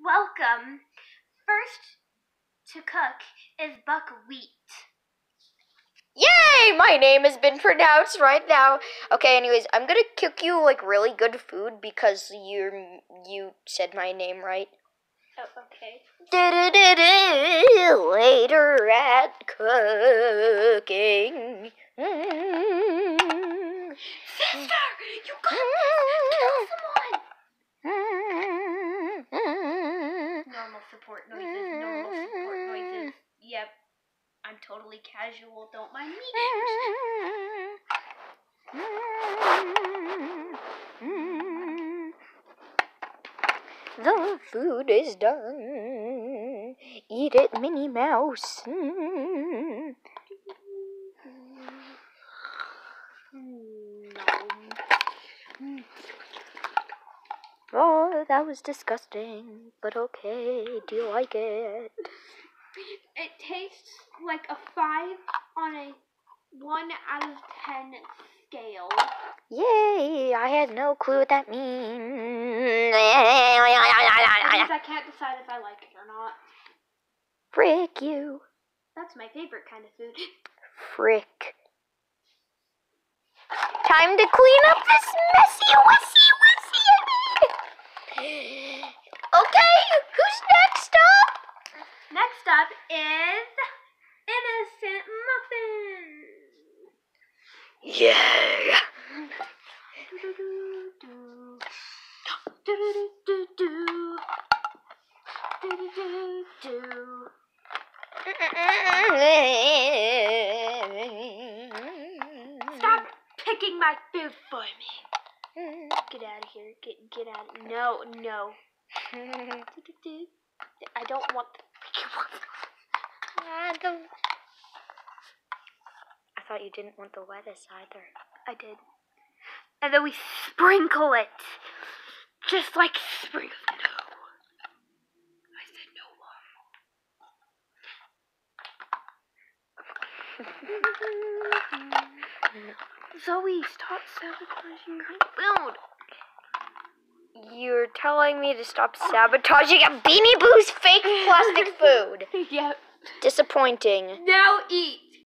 Welcome. First to cook is buckwheat. Yay! My name has been pronounced right now. Okay, anyways, I'm gonna cook you like really good food because you you said my name right. Oh, okay. Later at cooking. Sister, totally casual. Don't mind me. The food is done. Eat it, Minnie Mouse. Oh, that was disgusting, but okay. Do you like it? Tastes like a five on a one out of ten scale. Yay! I had no clue what that means. Because I can't decide if I like it or not. Frick you. That's my favorite kind of food. Frick. Time to clean up this messy, wussy I mean. Okay, who's next up? Next up is Innocent Muffin. Yeah. Stop picking my food for me. Get out of here. Get get out. No, no. I don't want the I thought you didn't want the lettuce either. I did. And then we sprinkle it. Just like sprinkle. No. I said no more. Zoe, stop sabotaging my food. You're telling me to stop sabotaging a Beanie Boo's fake plastic food. yep. Disappointing. Now eat.